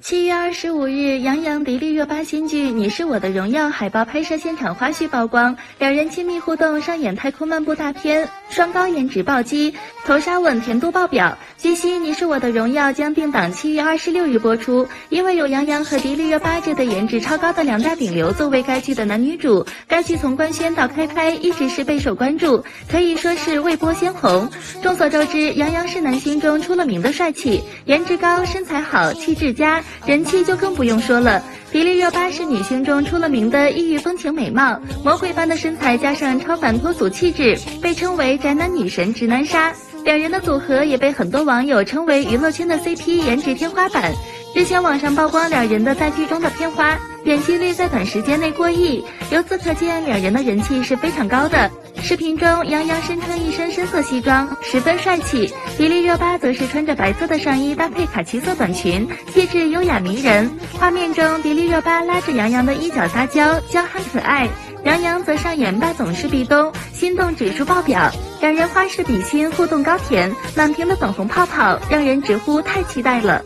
七月二十五日，杨洋、迪丽热巴新剧《你是我的荣耀》海报拍摄现场花絮曝光，两人亲密互动，上演太空漫步大片，双高颜值暴击，头纱吻甜度爆表。据悉，《你是我的荣耀》将定档七月二十六日播出，因为有杨洋和迪丽热巴这对颜值超高的两大顶流作为该剧的男女主，该剧从官宣到开拍一直是备受关注，可以说是未播先红。众所周知，杨洋是男星中出了名的帅气，颜值高，身材好，气质佳。人气就更不用说了。迪丽热巴是女星中出了名的异域风情美貌，魔鬼般的身材加上超凡脱俗气质，被称为宅男女神直男杀。两人的组合也被很多网友称为娱乐圈的 CP 颜值天花板。日前网上曝光两人的在剧中的片花，点击率在短时间内过亿，由此可见两人的人气是非常高的。视频中，杨洋身穿一身深色西装，十分帅气；迪丽热巴则是穿着白色的上衣搭配卡其色短裙，气质优雅迷人。画面中，迪丽热巴拉着杨洋的衣角撒娇，娇憨可爱；杨洋则上演霸总式壁咚，心动指数爆表。两人花式比心，互动高甜，满屏的粉红泡泡，让人直呼太期待了。